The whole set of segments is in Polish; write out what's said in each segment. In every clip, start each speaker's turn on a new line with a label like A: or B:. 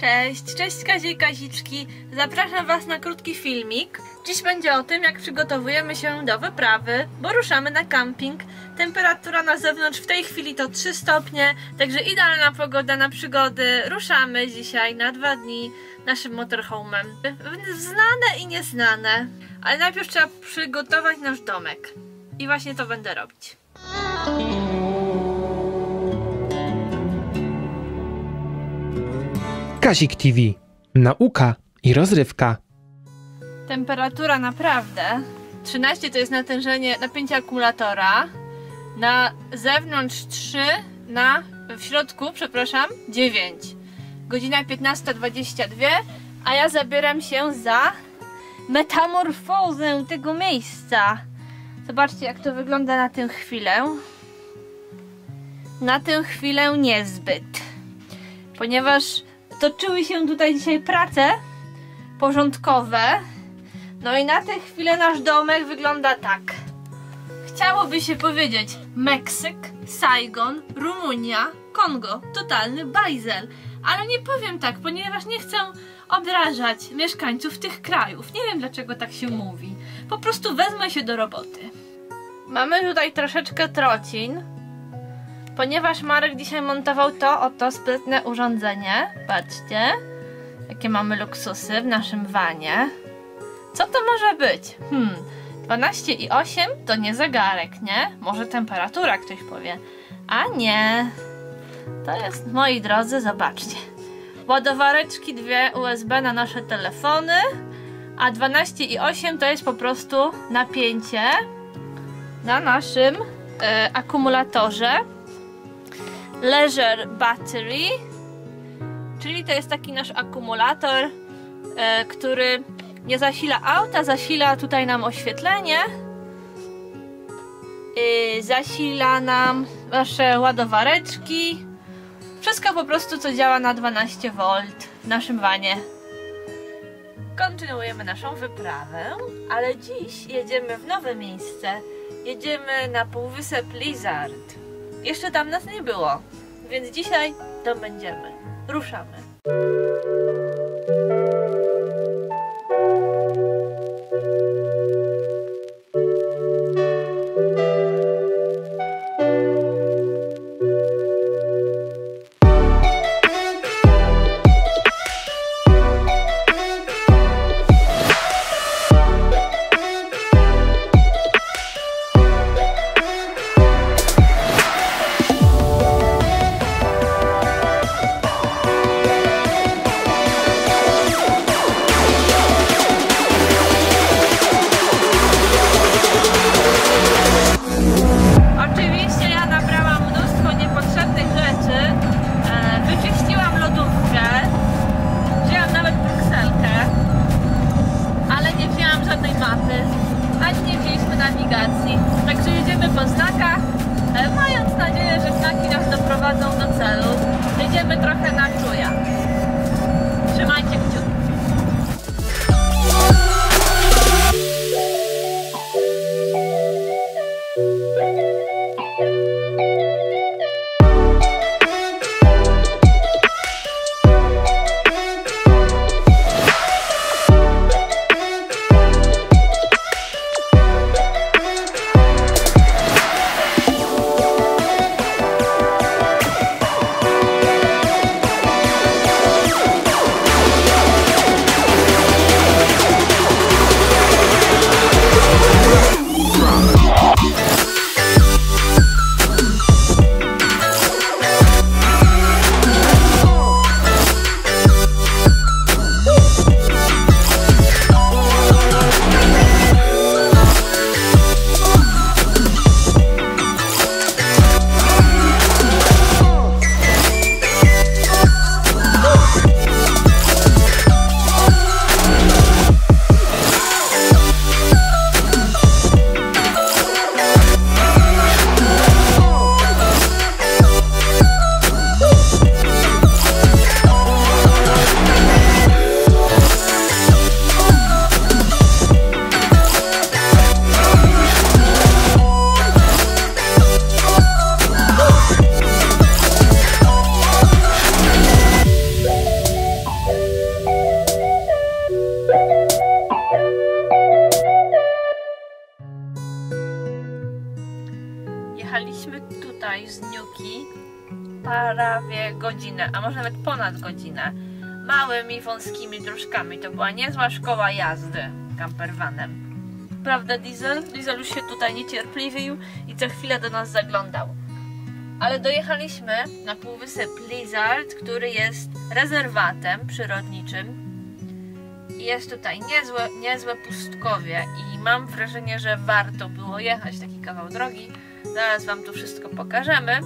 A: Cześć, cześć Kazie i Kaziczki. Zapraszam Was na krótki filmik. Dziś będzie o tym, jak przygotowujemy się do wyprawy, bo ruszamy na camping. Temperatura na zewnątrz w tej chwili to 3 stopnie, także idealna pogoda na przygody. Ruszamy dzisiaj na dwa dni naszym motorhomem. Znane i nieznane, ale najpierw trzeba przygotować nasz domek. I właśnie to będę robić.
B: Kazik TV. Nauka i rozrywka.
A: Temperatura naprawdę 13 to jest natężenie, napięcie akumulatora. Na zewnątrz 3, na w środku, przepraszam, 9. Godzina 15.22, a ja zabieram się za metamorfozę tego miejsca. Zobaczcie, jak to wygląda na tę chwilę. Na tę chwilę niezbyt. Ponieważ toczyły się tutaj dzisiaj prace porządkowe. No i na tę chwilę nasz domek wygląda tak. Chciałoby się powiedzieć Meksyk, Saigon, Rumunia, Kongo. Totalny bajzel. Ale nie powiem tak, ponieważ nie chcę obrażać mieszkańców tych krajów. Nie wiem dlaczego tak się mówi. Po prostu wezmę się do roboty. Mamy tutaj troszeczkę trocin, ponieważ Marek dzisiaj montował to oto sprytne urządzenie. Patrzcie, jakie mamy luksusy w naszym wanie. Co to może być? Hmm, 12 i 8 to nie zegarek, nie? Może temperatura, ktoś powie. A nie. To jest, moi drodzy, zobaczcie. Ładowareczki dwie USB na nasze telefony, a 12 i 8 to jest po prostu napięcie na naszym e, akumulatorze Leisure Battery, czyli to jest taki nasz akumulator, e, który nie zasila auta, zasila tutaj nam oświetlenie, e, zasila nam nasze ładowareczki, wszystko po prostu co działa na 12V w naszym wanie. Kontynuujemy naszą wyprawę, ale dziś jedziemy w nowe miejsce. Jedziemy na półwysep Lizard. Jeszcze tam nas nie było, więc dzisiaj to będziemy. Ruszamy. Godzinę, a może nawet ponad godzinę. Małymi, wąskimi dróżkami. To była niezła szkoła jazdy campervanem. Prawda, Diesel? Diesel już się tutaj niecierpliwił i co chwilę do nas zaglądał. Ale dojechaliśmy na półwysep Lizard, który jest rezerwatem przyrodniczym. Jest tutaj niezłe, niezłe pustkowie i mam wrażenie, że warto było jechać taki kawał drogi. Zaraz Wam tu wszystko pokażemy,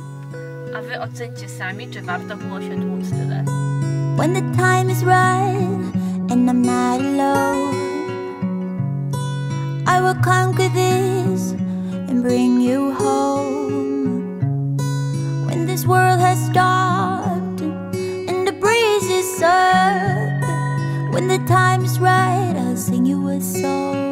A: a Wy ocencie sami, czy warto było się tłuc tyle.
C: When the time is right and I'm not alone, I will conquer this and bring you home. When this world has stopped and the breeze is up, when the time is right, I'll sing you a song.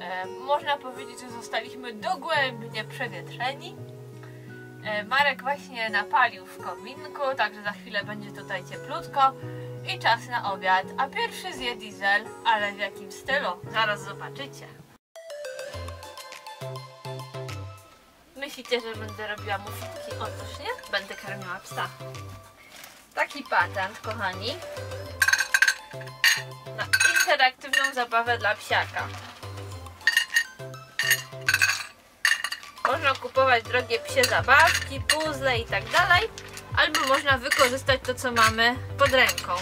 A: E, można powiedzieć, że zostaliśmy dogłębnie przewietrzeni. E, Marek właśnie napalił w kominku, także za chwilę będzie tutaj cieplutko i czas na obiad. A pierwszy zje diesel, ale w jakim stylu? Zaraz zobaczycie. Myślicie, że będę robiła muffinki? Otóż nie, będę karmiła psa. Taki patent, kochani na interaktywną zabawę dla psiaka. Można kupować drogie psie zabawki, puzzle i tak dalej, albo można wykorzystać to, co mamy pod ręką.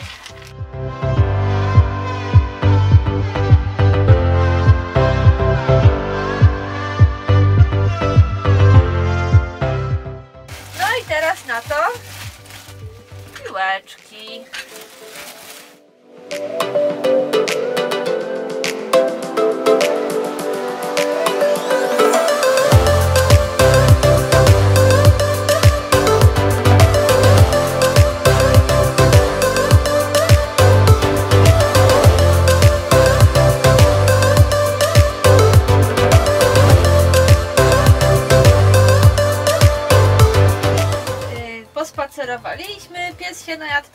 A: No i teraz na to piłeczki.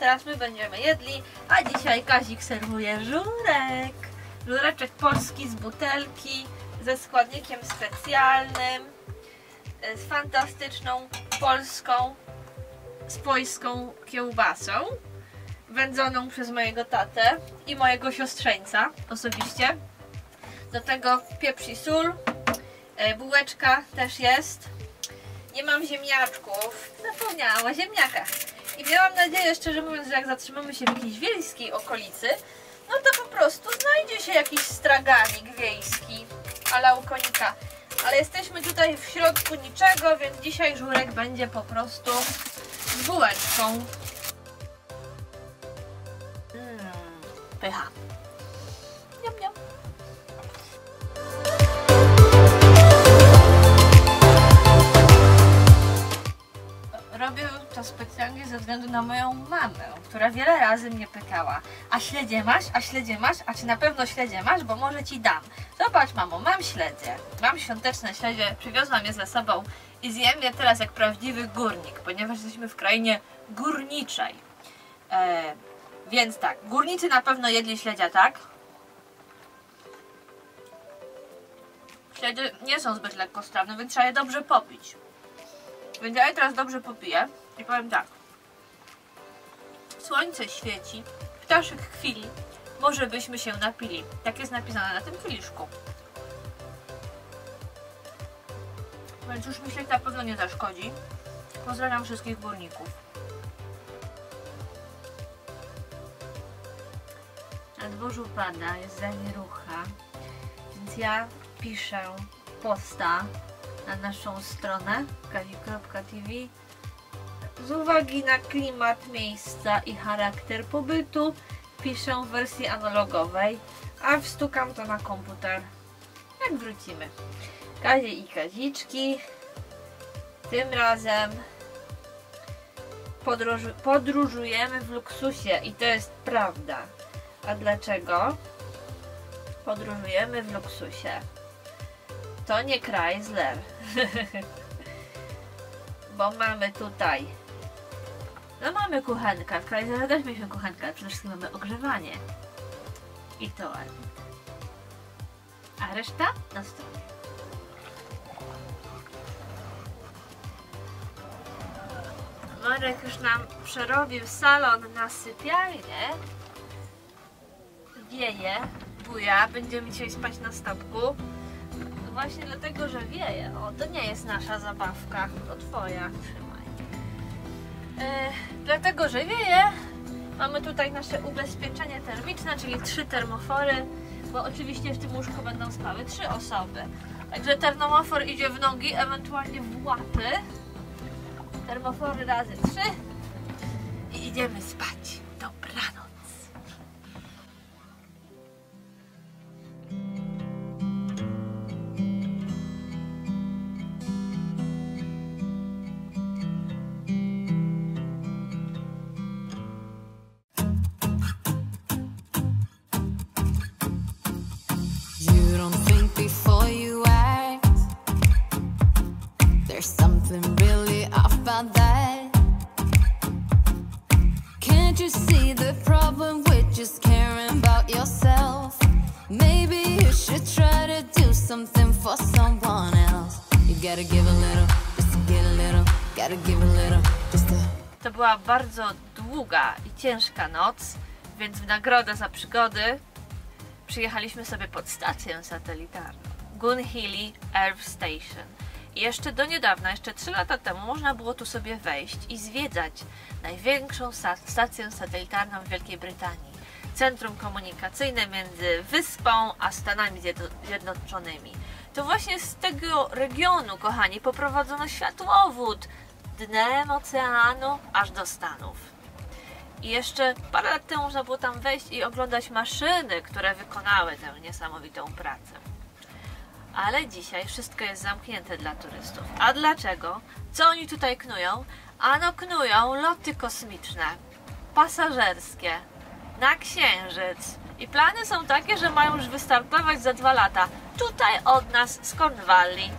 A: Teraz my będziemy jedli, a dzisiaj Kazik serwuje żurek. Żureczek polski z butelki, ze składnikiem specjalnym, yy, z fantastyczną polską, swojską kiełbasą, wędzoną przez mojego tatę i mojego siostrzeńca osobiście. Do tego pieprz i sól, yy, bułeczka też jest. Nie mam ziemniaczków. Zapomniałam o ziemniakach. I miałam nadzieję, szczerze mówiąc, że jak zatrzymamy się w jakiejś wiejskiej okolicy, no to po prostu znajdzie się jakiś straganik wiejski ala u konika. Ale jesteśmy tutaj w środku niczego, więc dzisiaj żurek będzie po prostu z bułeczką. Mmm, pycha. Ze względu na moją mamę, która wiele razy mnie pytała a śledzie masz, a śledzie masz, a czy na pewno śledzie masz, bo może ci dam. Zobacz mamo, mam śledzie, mam świąteczne śledzie, przywiozłam je ze sobą i zjem je teraz jak prawdziwy górnik, ponieważ jesteśmy w krainie górniczej. E, więc tak, górnicy na pewno jedli śledzia, tak? Śledzie nie są zbyt lekkostrawne, więc trzeba je dobrze popić. Więc ja je teraz dobrze popiję i powiem tak. Słońce świeci, ptaszek chwili, może byśmy się napili. Tak jest napisane na tym kieliszku. Więc już myśleć na pewno nie zaszkodzi. Pozdrawiam wszystkich górników. Na dworzu pada, jest zawierucha, więc ja piszę posta na naszą stronę kazi.tv z uwagi na klimat miejsca i charakter pobytu piszę w wersji analogowej, a wstukam to na komputer jak wrócimy. Kazie i kaziczki tym razem podróż, podróżujemy w luksusie i to jest prawda. A dlaczego? Podróżujemy w luksusie. To nie Chrysler. Bo mamy tutaj. No mamy kuchenkę. W Chryslerze też mieliśmy kuchenkę, przede wszystkim mamy ogrzewanie. I toalet. A reszta na stronie. Marek już nam przerobił salon na sypialnię. Wieje, buja, będziemy dzisiaj spać na stopku. Właśnie dlatego, że wieje. O, to nie jest nasza zabawka, to twoja. Dlatego, że wieje, mamy tutaj nasze ubezpieczenie termiczne, czyli trzy termofory, bo oczywiście w tym łóżku będą spały trzy osoby. Także termofor idzie w nogi, ewentualnie w łapy. Termofory razy trzy i idziemy spać.
D: To
A: była bardzo długa i ciężka noc, więc w nagrodę za przygody przyjechaliśmy sobie pod stację satelitarną Gunhili Earth Station. I jeszcze do niedawna, jeszcze 3 lata temu, można było tu sobie wejść i zwiedzać największą stację satelitarną w Wielkiej Brytanii. Centrum komunikacyjne między wyspą a Stanami Zjedno- Zjednoczonymi. To właśnie z tego regionu, kochani, poprowadzono światłowód dnem oceanu aż do Stanów. I jeszcze parę lat temu można było tam wejść i oglądać maszyny, które wykonały tę niesamowitą pracę. Ale dzisiaj wszystko jest zamknięte dla turystów. A dlaczego? Co oni tutaj knują? Ano knują loty kosmiczne, pasażerskie, na Księżyc. I plany są takie, że mają już wystartować za dwa lata. Tutaj od nas z Cornwalli.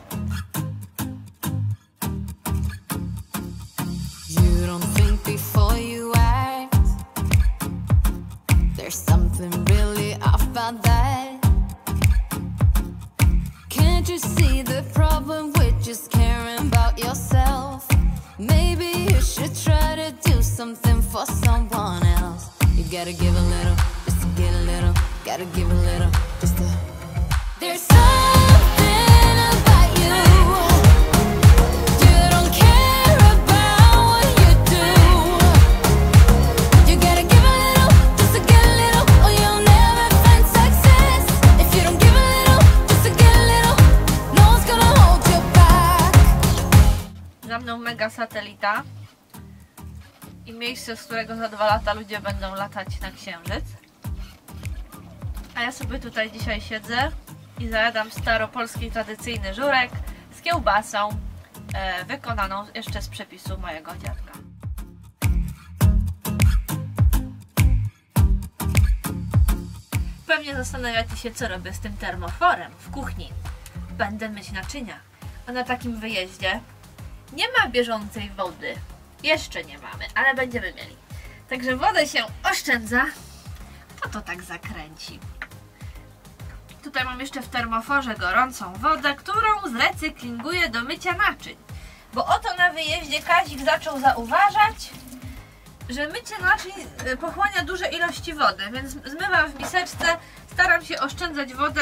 D: Something for someone else. You gotta give a little, Gotta give a little, just to. There's something about you. You don't care about what you do. You gotta give a little, just to get a little, or you'll never find success. If you don't give a little, just to get a little, no one's gonna hold you back.
A: Za mną mega satelita i miejsce, z którego za dwa lata ludzie będą latać na księżyc. A ja sobie tutaj dzisiaj siedzę i zajadam staropolski tradycyjny żurek z kiełbasą e, wykonaną jeszcze z przepisu mojego dziadka. Pewnie zastanawiacie się, co robię z tym termoforem w kuchni. Będę myć naczynia. A na takim wyjeździe nie ma bieżącej wody. Jeszcze nie mamy, ale będziemy mieli. Także wodę się oszczędza, to to tak zakręci. Tutaj mam jeszcze w termoforze gorącą wodę, którą zrecyklinguję do mycia naczyń. Bo oto na wyjeździe Kazik zaczął zauważać, że mycie naczyń y, pochłania duże ilości wody, więc zmywam w miseczce, staram się oszczędzać wodę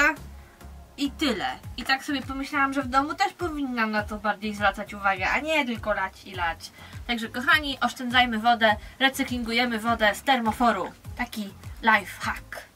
A: i tyle. I tak sobie pomyślałam, że w domu też powinnam na to bardziej zwracać uwagę, a nie tylko lać i lać. Także kochani, oszczędzajmy wodę, recyklingujemy wodę z termoforu. Taki life hack.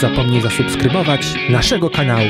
B: Zapomnij zasubskrybować naszego kanału.